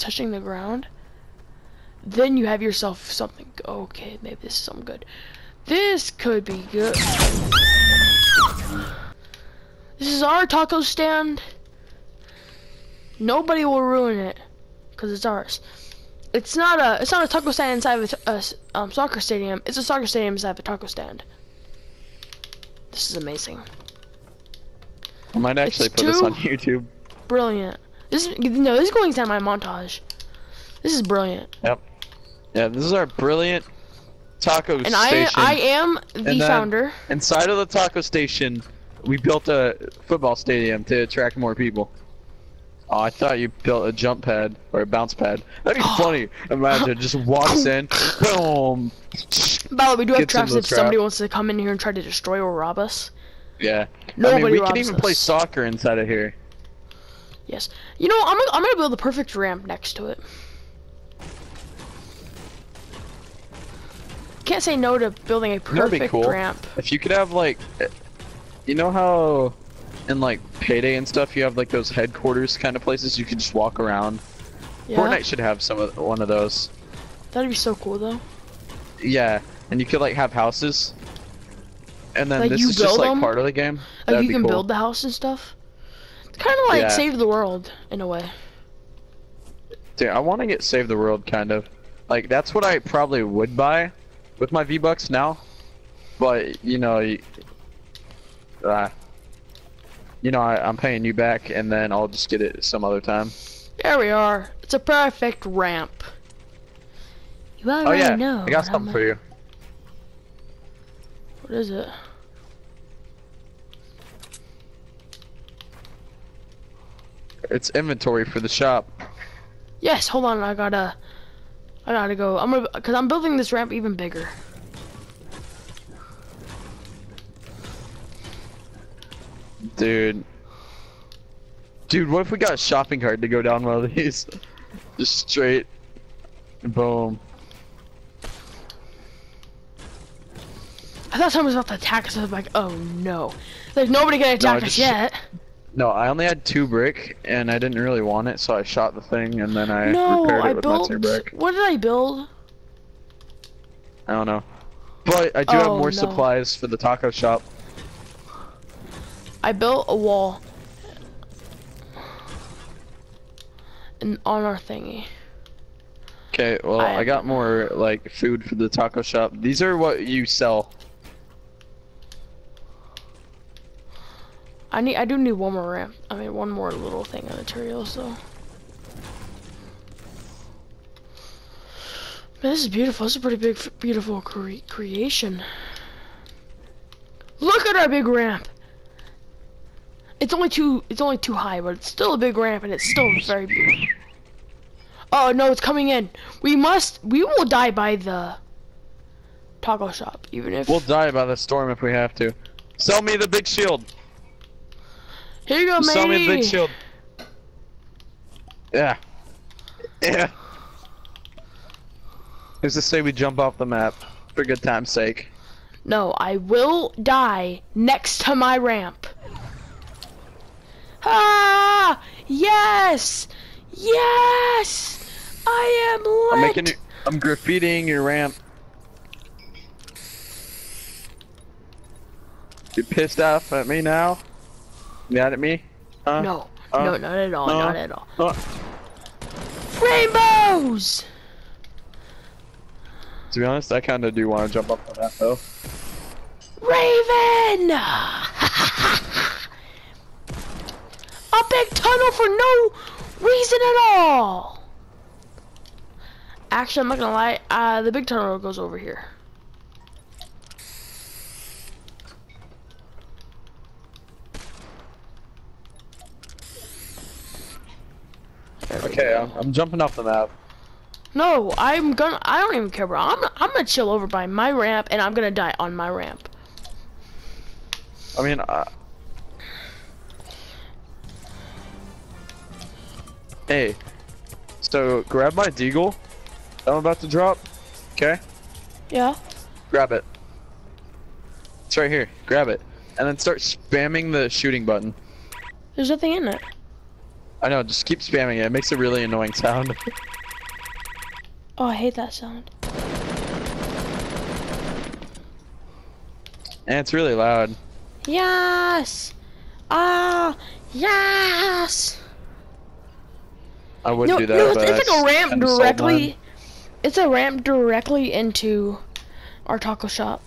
touching the ground, then you have yourself something. Okay, maybe this is something good. This could be good. This is our taco stand. Nobody will ruin it, cause it's ours. It's not a it's not a taco stand inside of a, a um, soccer stadium. It's a soccer stadium inside of a taco stand. This is amazing. I might actually It's put this on YouTube. Brilliant. This is no, this is going inside my montage. This is brilliant. Yep. Yeah, this is our brilliant taco station. And I station. I am the then- founder. Inside of the taco station, we built a football stadium to attract more people. Oh, I thought you built a jump pad or a bounce pad. That'd be funny. Imagine just walks in, boom. By the way, we do have traps if somebody wants to come in here and try to destroy or rob us. Yeah. Nobody I mean, we can even play soccer inside of here. Yes. You know, I'm gonna, I'm gonna build the perfect ramp next to it. Can't say no to building a That'd be perfect cool. ramp. If you could have like, you know how in like payday and stuff you have like those headquarters kind of places you could just walk around. Yeah. Fortnite should have some of one of those. That'd be so cool though. Yeah, and you could like have houses. And then Like, this you is just like them? part of the game. Like That'd you be can cool. build the house and stuff. Kind of like Yeah. save the world in a way. Dude, I want to get Save the World kind of. Like that's what I probably would buy with my V Bucks now. But you know, y- uh, you know, I, I'm paying you back, and then I'll just get it some other time. There we are. It's a perfect ramp. You already Oh already yeah, know. I got something for you. What is it? It's inventory for the shop. Yes. Hold on. I gotta. I gotta go. I'm gonna because I'm building this ramp even bigger. Dude. Dude, what if we got a shopping cart to go down one of these? Just straight. Boom. I thought someone was about to attack us. I was like, oh no. Like nobody gonna attack us just- yet. No, I only had two brick, and I didn't really want it, so I shot the thing, and then I No, repaired it I with built. my two brick. What did I build? I don't know. But I do have Oh, more no. supplies for the taco shop. I built a wall. And on our thingy. Okay, well, I- I got more, like, food for the taco shop. These are what you sell. I need. I do need one more ramp. I mean, one more little thing of materials, though. Man, this is beautiful. This is a pretty big, beautiful cre creation. Look at our big ramp. It's only too. It's only too high, but it's still a big ramp, and it's still very beautiful. Oh no, it's coming in. We must. We will die by the taco shop, even if. We'll die by the storm if we have to. Sell me the big shield. Here you go, Sell me the big shield. Yeah. Yeah. Who's to say we jump off the map for good time's sake? No, I will die next to my ramp. Ah! Yes! Yes! I am lit! I'm making. Your, I'm graffitiing your ramp. You pissed off at me now? Mad at me? Huh? No, Uh, no, not at all, uh, not at all. Uh, Rainbows! to be honest, I kind of do want to jump up on that though. Raven! A big tunnel for no reason at all! Actually, I'm not gonna lie, uh, the big tunnel goes over here. Okay. I'm, I'm jumping off the map. No, I'm gonna. I don't even care, bro. I'm. I'm gonna chill over by my ramp, and I'm gonna die on my ramp. I mean, uh... hey, so grab my deagle. I'm about to drop. Okay, Yeah. grab it. It's right here. Grab it, and then start spamming the shooting button. There's nothing in it. I know, just keep spamming it. It makes a really annoying sound. Oh, I hate that sound. and it's really loud. Yes! Ah! Yes! I would No, do that, no, it's, it's like a ramp directly. It's a ramp directly into our taco shop.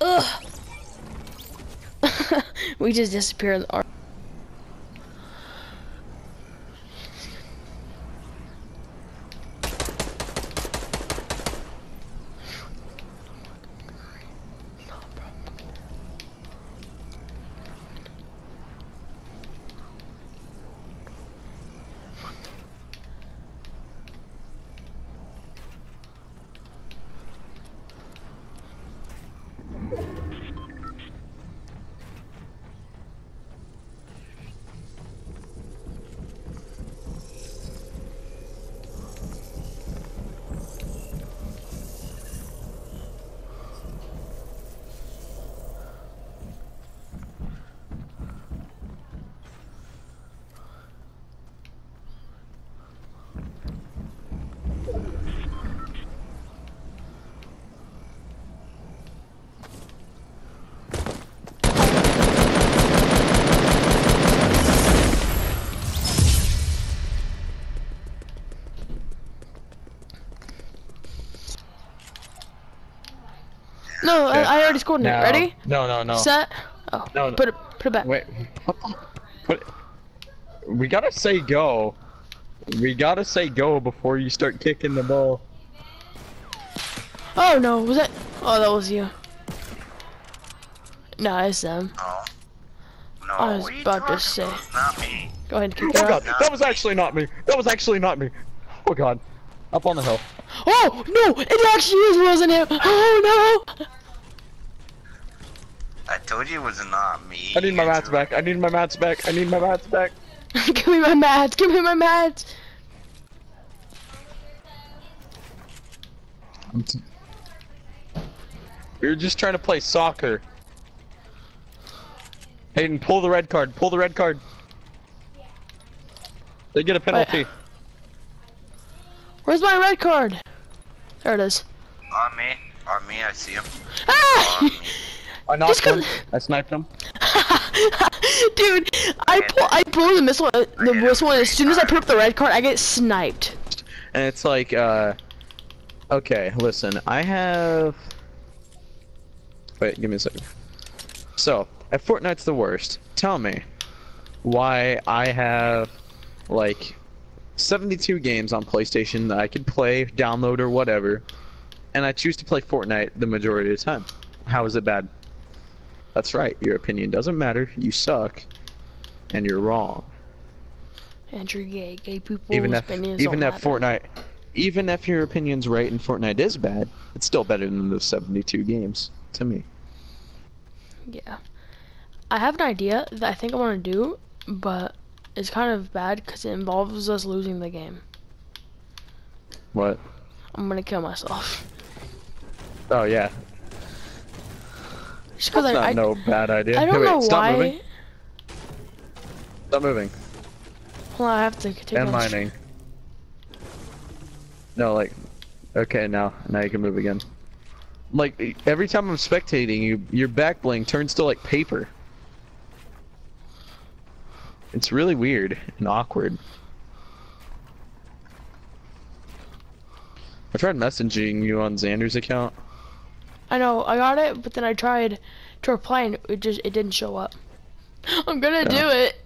Ugh. we just disappeared. Our no, I, I already scored it. No. Ready? No, no, no. Set. Oh, No, no. put it, put it back. Wait, what the? Put. We gotta say go. We gotta say go before you start kicking the ball. Oh no, was that? Oh, that was you. No, it's them. No. No, I was are you about to talking say. not me. Go ahead and kick Oh it god, out. that was actually not me. That was actually not me. Oh god. Up on the hill. Oh no, it actually is, wasn't it? Oh no. I told you it was not me. I need my You mats back. I need my mats back. I need my mats back. give me my mats. Give me my mats. We were just trying to play soccer. Hayden, pull the red card. Pull the red card. They get a penalty. Where's my red card? There it is. On me. On me, I see him. Ah! On me. I knocked him. I sniped him. Dude, I pull I pull the missile the missile and as soon as I put up the red card I get sniped. And it's like, uh, okay, listen, I have. Wait, give me a second. So, if Fortnite's the worst, tell me why I have like 72 games on PlayStation that I could play, download, or whatever, and I choose to play Fortnite the majority of the time. How is it bad? That's right, your opinion doesn't matter, you suck, and you're wrong. Andrew gay, gay people even if even if matter. Fortnite, even if your opinion's right and Fortnite is bad, it's still better than the 72 games to me. Yeah. I have an idea that I think I want to do, but it's kind of bad because it involves us losing the game. What? I'm gonna kill myself. Oh yeah, Just that's I, not I, no bad idea. I don't Hey, wait, know stop why. moving. Stop moving. Hold on, I have to take and mining. No, like, okay, now now you can move again. Like every time I'm spectating, you your back bling turns to like paper. It's really weird and awkward. I tried messaging you on Xander's account. I know, I got it, but then I tried to reply and it just it didn't show up. I'm gonna do it.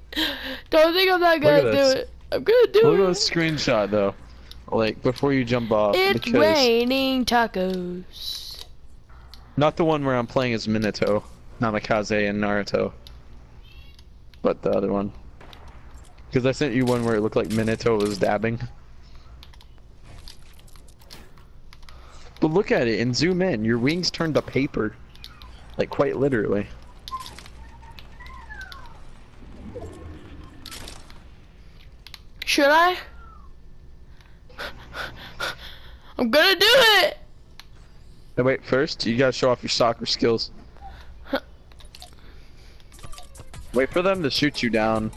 Don't think I'm not Look at gonna do it. I'm gonna do Look at it. this screenshot though. Like before you jump off, It's because raining tacos. not the one where I'm playing as Minato, Namikaze, and Naruto, but the other one. Because I sent you one where it looked like Minato was dabbing. But look at it and zoom in. Your wings turned to paper, like quite literally. Should I? I'm gonna do it. Wait, first, you gotta show off your soccer skills. Wait for them to shoot you down.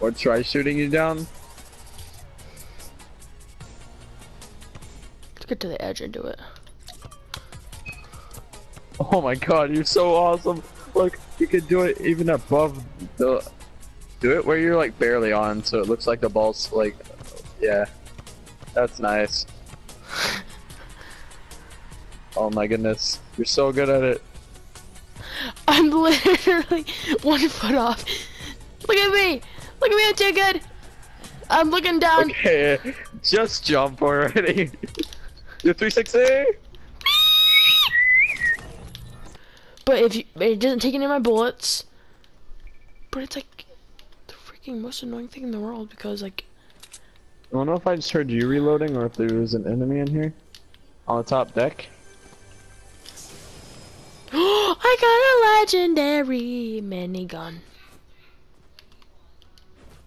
Or try shooting you down. Get to the edge and do it. Oh my god, you're so awesome. Look, you can do it even above the... Do it where you're like barely on, so it looks like the ball's like... Yeah. That's nice. Oh my goodness. You're so good at it. I'm literally one foot off. Look at me! Look at me, I'm too good! I'm looking down. Okay, just jump already. You're 360? But if you, it doesn't take any of my bullets. But it's like the freaking most annoying thing in the world because like I don't know if I just heard you reloading or if there was an enemy in here. On the top deck. I got a legendary minigun.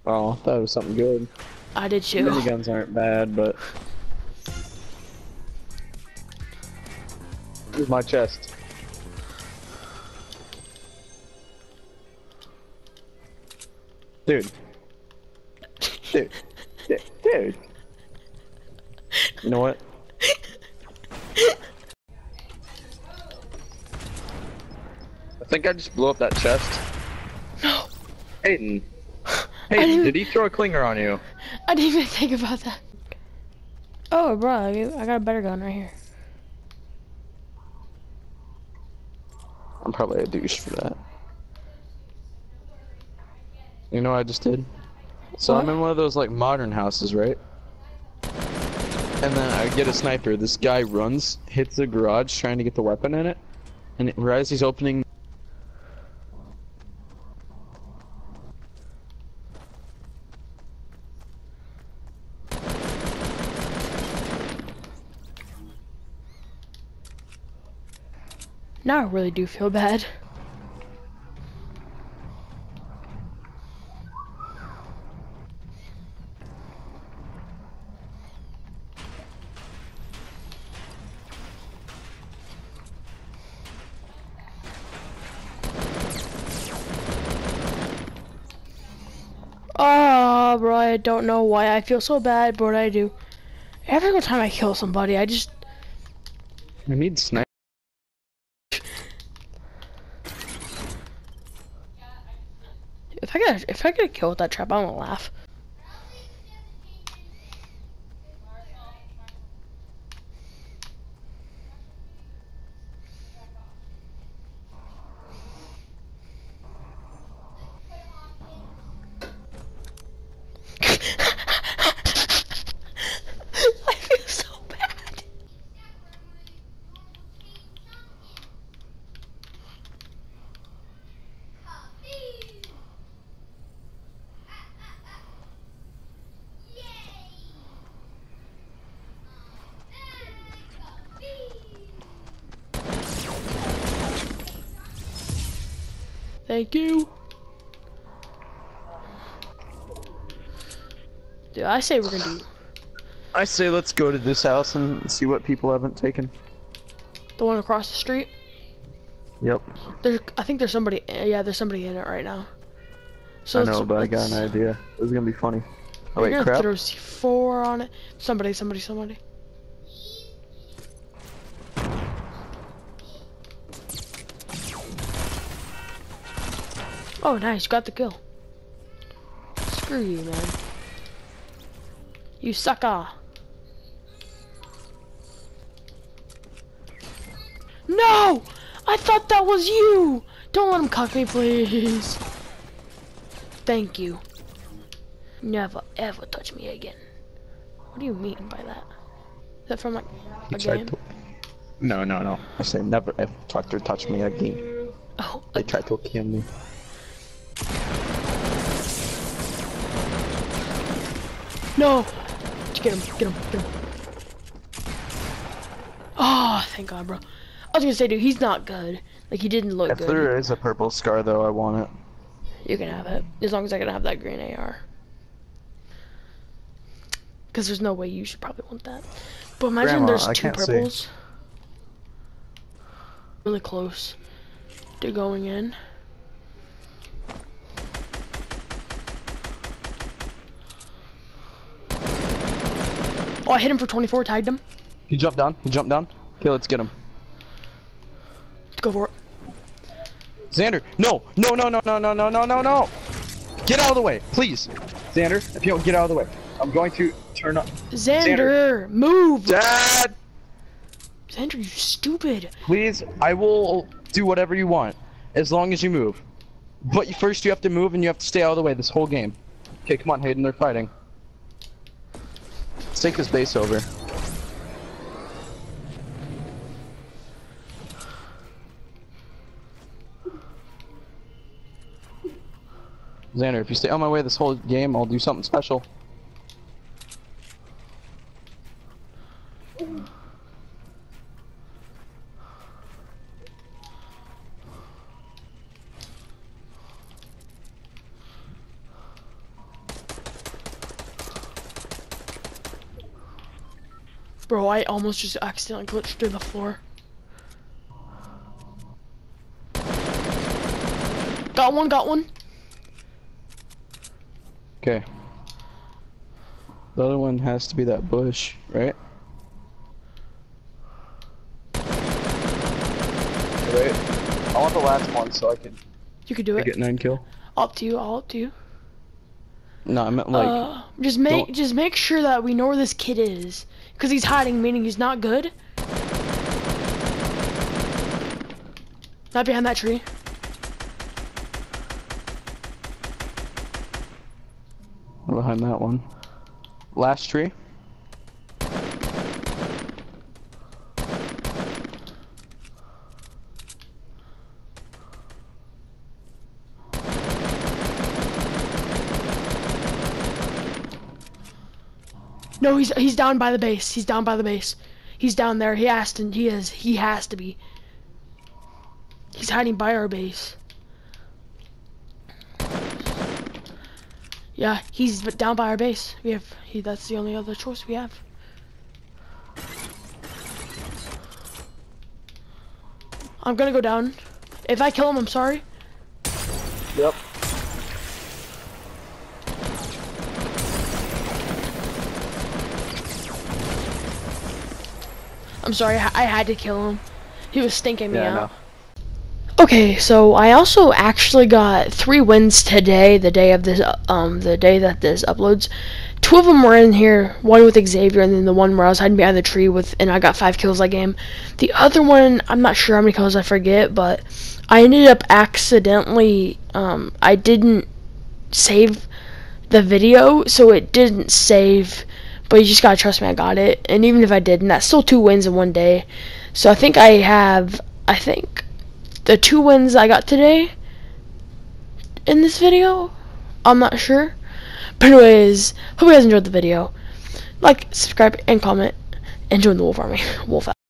Oh, I thought it was something good. I did too. Miniguns aren't bad, but... Here's my chest. Dude. Dude. Dude. Dude. You know what? I think I just blew up that chest. No, Hayden. didn't- Hayden, did he throw a clinger on you? I didn't even think about that. Oh, bro, I I got a better gun right here. I'm probably a douche for that. You know what I just did? So I'm in one of those like modern houses, right? And then I get a sniper. This guy runs, hits the garage trying to get the weapon in it, and it, right as he's opening. Now I really do feel bad. Oh, bro, I don't know why I feel so bad, but I do. Every time I kill somebody, I just I need sniper. I get if I get a kill with that trap, I'm gonna laugh. Thank you. Dude, I say we're gonna do I say let's go to this house and see what people haven't taken. the one across the street. Yep. There's, I think there's somebody. eh, Yeah, there's somebody in it right now. So I know, but I got an idea. This is gonna be funny. Oh wait, crap. throw C4 on it. Somebody, somebody, somebody. Oh, nice, got the kill. Screw you, man. You sucker. No! I thought that was you! Don't let him cuck me, please. Thank you. Never ever touch me again. What do you mean by that? Is that from like a He game? to- No, no, no. I said never ever try to touch me again. Oh, They tried to kill me. No! Get him, get him, get him. Oh, thank God, bro. I was gonna say, dude, he's not good. Like, he didn't look If good. there is a purple scar though, I want it. You can have it. As long as I can have that green AR. Because there's no way you should probably want that. But imagine Grandma, there's two can't see. purples. really close to going in. Oh, I hit him for 24, tagged him. He jumped down. He jumped down. Okay, let's get him. Let's go for it. Xander, no, no, no, no, no, no, no, no, no, no. Get out of the way, please. Xander, if you don't get out of the way, I'm going to turn up. Xander, move! Dad, Xander, you stupid. please, I will do whatever you want, as long as you move. But first you have to move and you have to stay out of the way this whole game. Okay, come on, Hayden, they're fighting. Let's take this base over. Xander, if you stay on my way this whole game, I'll do something special. Almost just accidentally glitched through the floor. Got one, got one. Okay. The other one has to be that bush, right? Wait. I want the last one so I can You could do it. get nine kill. Up to you, all up to you. No, I meant like uh, just make don't- just make sure that we know where this kid is, cause he's hiding, meaning he's not good. Not behind that tree. behind that one. Last tree. No, he's he's down by the base. He's down by the base. He's down there. He has to. He is. He has to be. He's hiding by our base. Yeah, he's down by our base. We have. He. That's the only other choice we have. I'm gonna go down. If I kill him, I'm sorry. Yep. I'm sorry. I had to kill him. He was stinking me Yeah, out. Okay, so I also actually got three wins today, the day of this, um, the day that this uploads. Two of them were in here, one with Xavier, and then the one where I was hiding behind the tree with, and I got five kills that game. The other one, I'm not sure how many kills, I forget, but I ended up accidentally, um, I didn't save the video, so it didn't save, but you just gotta trust me, I got it. And even if I didn't, that's still two wins in one day. So I think I have, I think, the two wins I got today in this video. I'm not sure. But anyways, hope you guys enjoyed the video. Like, subscribe, and comment. And join the Wolf Army. Wolf out.